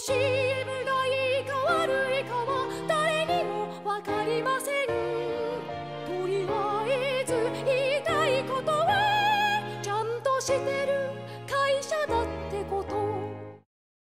CM がいいか悪いかは誰にも分かりません。とりあえず言いたいことはちゃんとしてる。